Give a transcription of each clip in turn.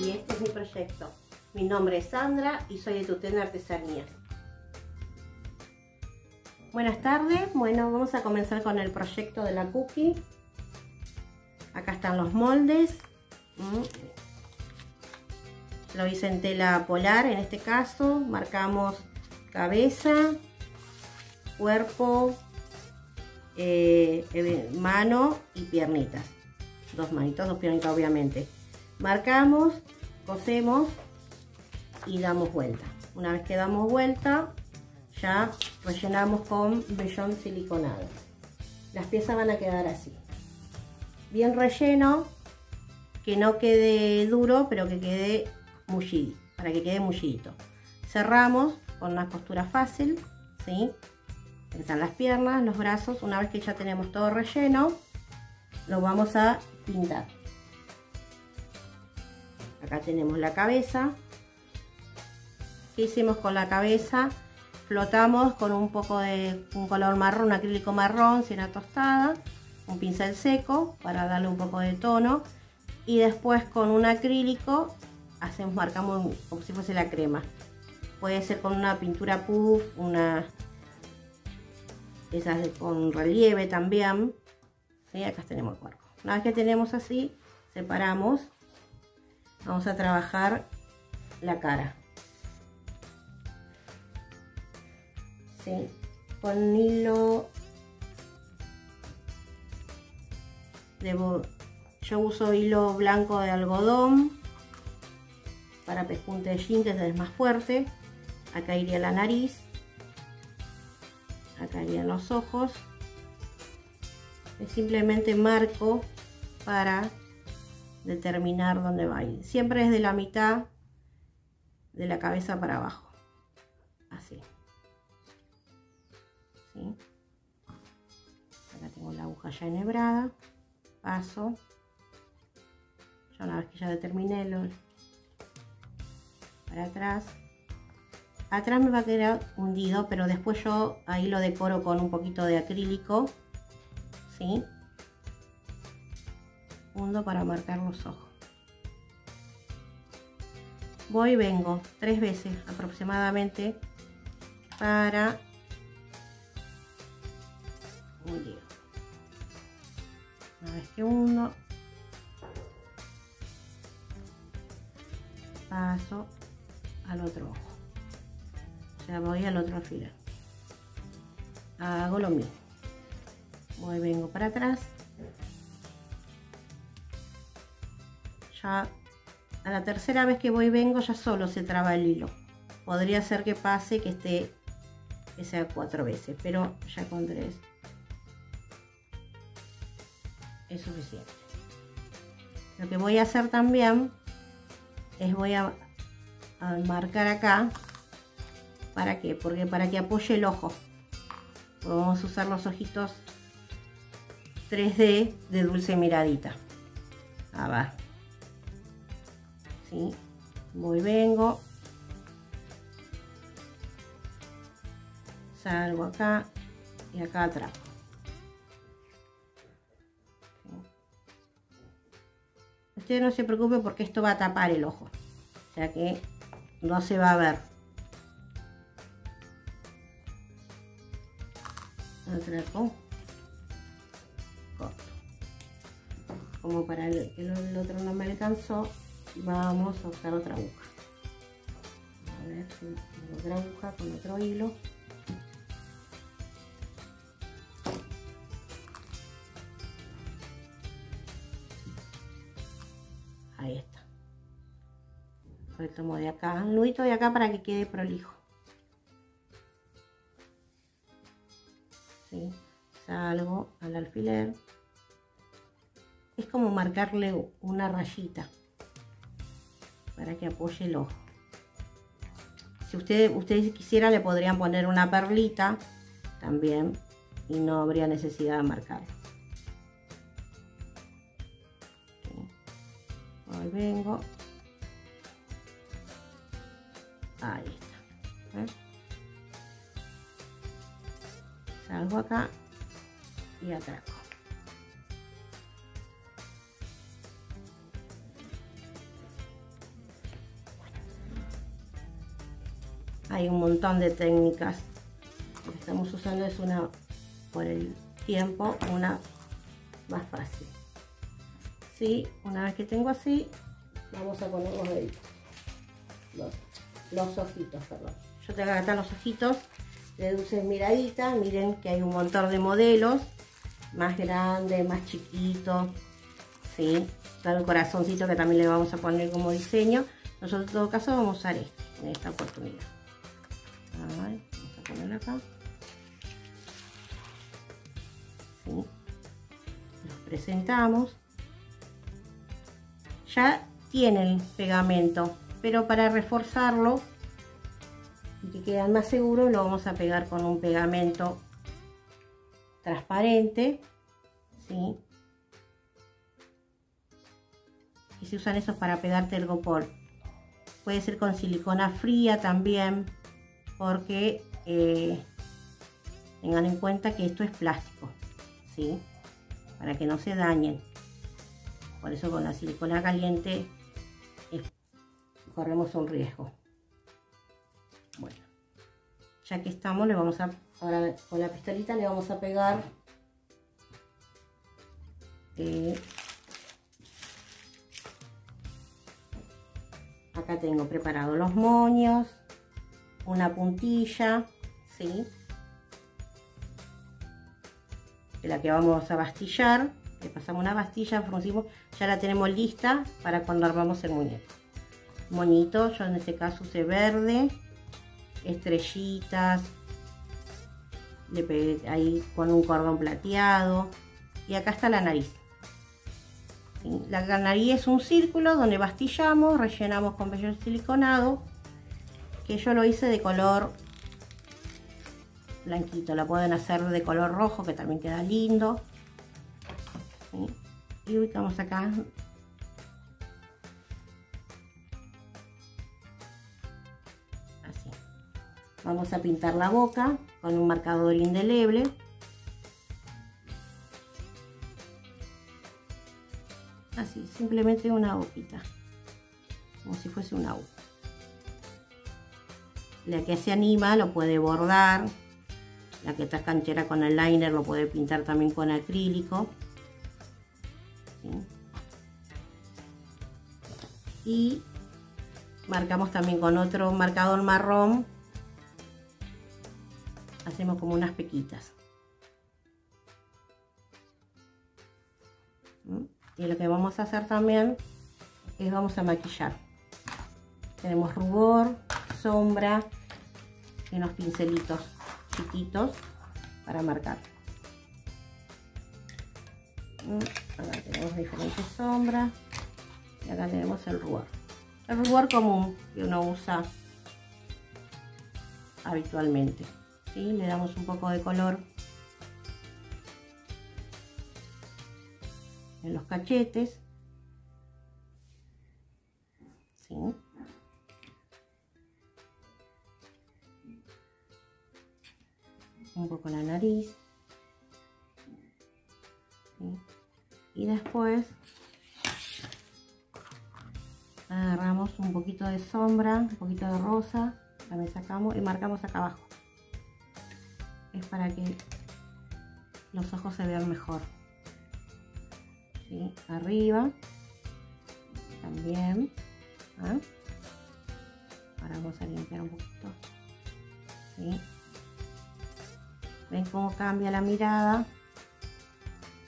y este es mi proyecto. Mi nombre es Sandra y soy de Tutena Artesanía. Buenas tardes, bueno vamos a comenzar con el proyecto de la cookie. Acá están los moldes. Mm. Lo hice en tela polar en este caso. Marcamos cabeza, cuerpo, eh, mano y piernitas. Dos manitos, dos piernitas obviamente. Marcamos, cosemos y damos vuelta. Una vez que damos vuelta, ya rellenamos con vellón siliconado. Las piezas van a quedar así. Bien relleno, que no quede duro, pero que quede mullido, para que quede mullidito. Cerramos con una costura fácil, ¿sí? Están las piernas, los brazos. Una vez que ya tenemos todo relleno, lo vamos a pintar. Acá tenemos la cabeza. ¿Qué hicimos con la cabeza? Flotamos con un poco de un color marrón, acrílico marrón, cera tostada, un pincel seco para darle un poco de tono. Y después con un acrílico hacemos, marcamos como si fuese la crema. Puede ser con una pintura puff, una esas con relieve también. ¿Sí? Acá tenemos el cuerpo. Una vez que tenemos así, separamos. Vamos a trabajar la cara. ¿Sí? Con hilo Debo, yo uso hilo blanco de algodón para pespunte de jean que es más fuerte acá iría la nariz acá irían los ojos es simplemente marco para determinar dónde va. A ir siempre es de la mitad de la cabeza para abajo. Así. Acá tengo la aguja ya enhebrada. Paso. Ya una vez que ya determiné lo para atrás. Atrás me va a quedar hundido, pero después yo ahí lo decoro con un poquito de acrílico. ¿Sí? Para marcar los ojos. Voy y vengo tres veces aproximadamente para hundir. Una vez que hundo, paso al otro ojo sea voy al otro alfiler hago lo mismo voy vengo para atrás a la tercera vez que voy vengo ya solo se traba el hilo podría ser que pase que esté que sea cuatro veces pero ya con tres es suficiente lo que voy a hacer también es voy a, marcar acá ¿Para qué? Porque para que apoye el ojo. Vamos a usar los ojitos 3D de dulce miradita. ¿Sí? Voy, vengo. Salgo acá y acá atrás. Usted no se preocupe porque esto va a tapar el ojo. O sea que no se va a ver. atraco corto como para el, el, otro no me alcanzó vamos a usar otra aguja. A ver otra aguja con otro hilo. Ahí está. Retomo de acá. Un nudito de acá para que quede prolijo. Salgo al alfiler. Es como marcarle una rayita para que apoye el ojo. Si ustedes, ustedes quisieran le podrían poner una perlita también y no habría necesidad de marcarlo Hoy vengo. Ahí está. Salgo acá y atraco hay un montón de técnicas. Lo que estamos usando es una, por el tiempo, una más fácil. ¿Sí? Una vez que tengo así, vamos a poner los deditos. Los, ojitos, perdón. Yo tengo acá los ojitos de dulces miraditas. Miren que hay un montón de modelos. Más grandes, más chiquitos. ¿Sí? El corazoncito que también le vamos a poner como diseño. Nosotros en todo caso vamos a usar este en esta oportunidad. Los presentamos. Ya tienen pegamento, pero para reforzarlo y que quedan más seguros lo vamos a pegar con un pegamento transparente. ¿sí? Y se usan esos para pegar tergopol puede ser con silicona fría también, porque eh, tengan en cuenta que esto es plástico, ¿sí? Para que no se dañen. Por eso con la silicona caliente corremos un riesgo. Bueno, ya que estamos, le vamos a, ahora con la pistolita le vamos a pegar eh, acá tengo preparados los moños, una puntilla, ¿sí? La que vamos a bastillar. Le pasamos una bastilla, fruncimos, ya la tenemos lista para cuando armamos el muñeco. Moñito, yo en este caso usé verde, estrellitas, le pegué ahí con un cordón plateado y acá está la nariz. La nariz es un círculo donde bastillamos, rellenamos con vello siliconado, que yo lo hice de color blanquito. La pueden hacer de color rojo, que también queda lindo. Y ubicamos acá. Así. Vamos a pintar la boca con un marcador indeleble. así, simplemente una boquita, como si fuese una U. La que se anima lo puede bordar, la que está canchera con el liner lo puede pintar también con acrílico. Y marcamos también con otro marcador marrón, hacemos como unas pequitas. y lo que vamos a hacer también es vamos a maquillar tenemos rubor, sombra y unos pincelitos chiquitos para marcar mm, acá tenemos diferentes sombras y acá tenemos el rubor el rubor común que uno usa habitualmente ¿sí? le damos un poco de color en los cachetes. Un poco la nariz. Y después agarramos un poquito de sombra, un poquito de rosa, también sacamos y marcamos acá abajo. Es para que los ojos se vean mejor arriba también ¿ah? ahora vamos a limpiar un poquito ven cómo cambia la mirada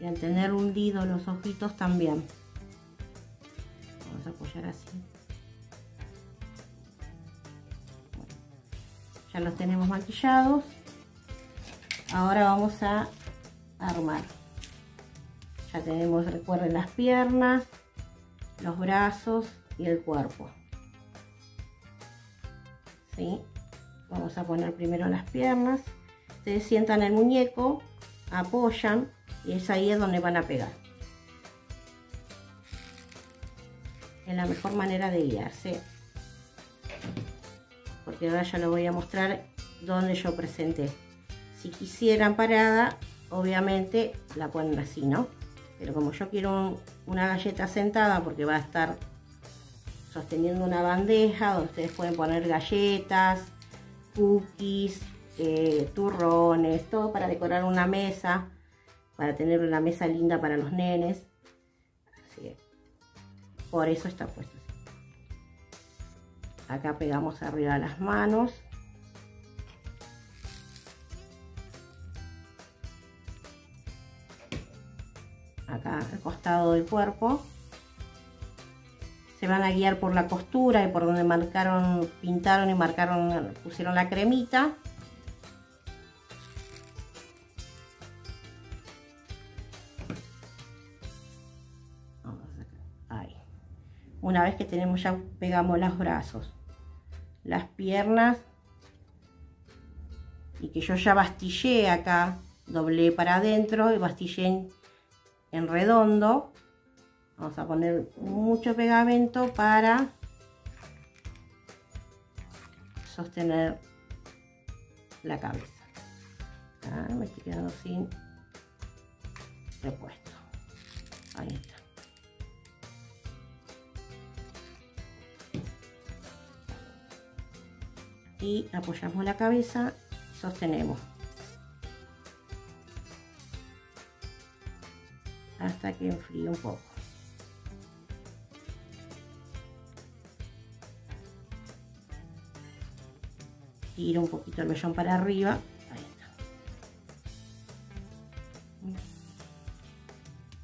y al tener hundido los ojitos también vamos a apoyar así ya los tenemos maquillados ahora vamos a armar tenemos, recuerden, las piernas, los brazos y el cuerpo. ¿Sí? Vamos a poner primero las piernas. Ustedes sientan el muñeco, apoyan y es ahí es donde van a pegar. Es la mejor manera de guiarse. Porque ahora ya lo voy a mostrar donde yo presenté. Si quisieran parada, obviamente la ponen así, ¿no? Pero como yo quiero una galleta sentada porque va a estar sosteniendo una bandeja donde ustedes pueden poner galletas, cookies, eh, turrones, todo para decorar una mesa, para tener una mesa linda para los nenes. por eso está puesto Acá pegamos arriba las manos. Acá al costado del cuerpo. Se van a guiar por la costura y por donde marcaron, pintaron y marcaron, pusieron la cremita. Una vez que tenemos ya pegamos los brazos las piernas y que yo ya bastillé acá, doblé para adentro y bastillé en, redondo. Vamos a poner mucho pegamento para sostener la cabeza. Ah, me estoy quedando sin repuesto. Ahí está. Y apoyamos la cabeza sostenemos. Hasta que enfríe un poco. Tiro un poquito el vellón para arriba.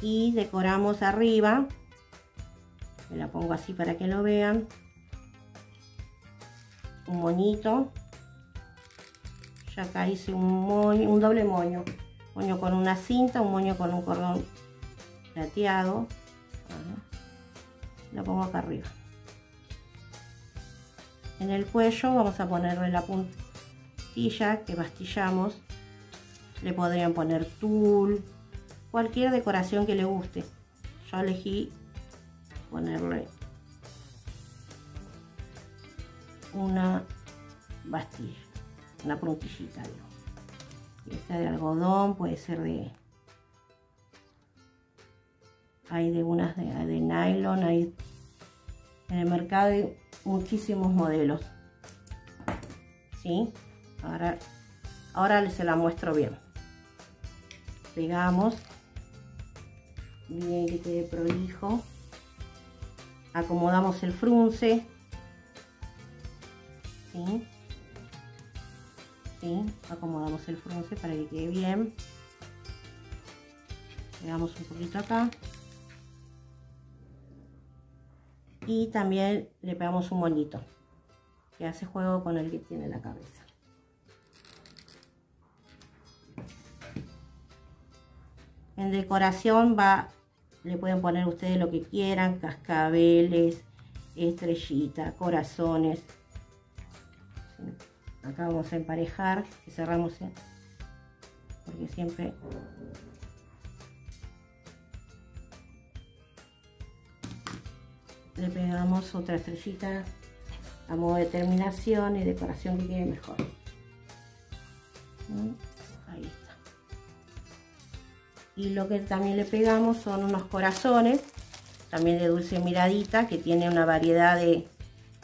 Y decoramos arriba. Me la pongo así para que lo vean un moñito. Ya acá hice un moño, un doble moño. Moño con una cinta, un moño con un cordón plateado. Lo pongo acá arriba. En el cuello vamos a ponerle la puntilla que bastillamos le podrían poner tul cualquier decoración que le guste. Yo elegí ponerle una bastilla, una puntillita, Esta de algodón, puede ser de... Hay de unas de, de nylon, hay en el mercado hay muchísimos modelos. ¿Sí? Ahora, ahora se la muestro bien. Pegamos. Bien que quede prolijo. Acomodamos el frunce. Acomodamos el frunce para que quede bien. Le damos un poquito acá. Y también le pegamos un moñito. Que hace juego con el que tiene la cabeza. En decoración va le pueden poner ustedes lo que quieran cascabeles estrellitas corazones acá vamos a emparejar y cerramos porque siempre le pegamos otra estrellita a modo de terminación y decoración que quede mejor. ¿Mm? ahí está. Y lo que también le pegamos son unos corazones también de dulce miradita que tiene una variedad de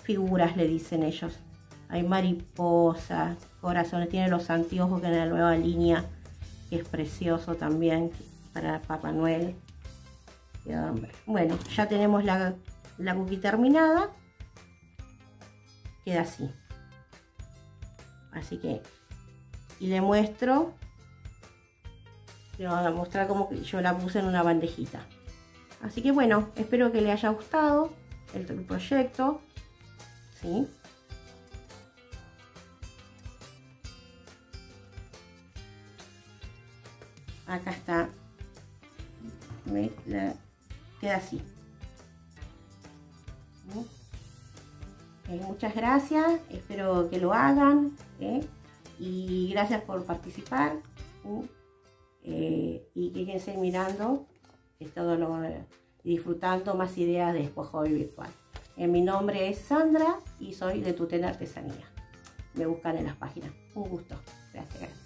figuras le dicen ellos hay mariposas, corazones, tiene los anteojos que en la nueva línea, que es precioso también para Papá Noel. Bueno, ya tenemos la, la cookie terminada. Queda así. Así que, y le muestro, le voy a mostrar cómo yo la puse en una bandejita. Así que bueno, espero que le haya gustado el, el proyecto. ¿sí? Acá está. Queda así. Muchas gracias. Espero que lo hagan ¿eh? y gracias por participar eh, y quédense mirando todo disfrutando más ideas de despojo virtual. Eh, mi nombre es Sandra y soy de Tutela Artesanía. Me buscan en las páginas. Un gusto. Gracias.